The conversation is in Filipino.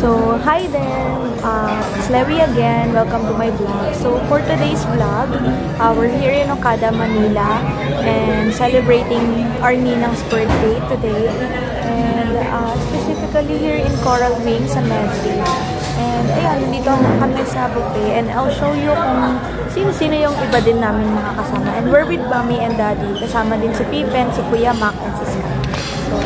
So, hi there! Uh, it's Levi again. Welcome to my vlog. So, for today's vlog, uh, we're here in Okada, Manila and celebrating our Ninang's birthday today. And uh, specifically here in Coral Wings sa Medley. And ayan, dito kami sa buffet and I'll show you kung sino-sino yung iba din namin makakasama. And we're with Mommy and Daddy. Kasama din si Pippen, si Kuya Mac, and si Sky. So,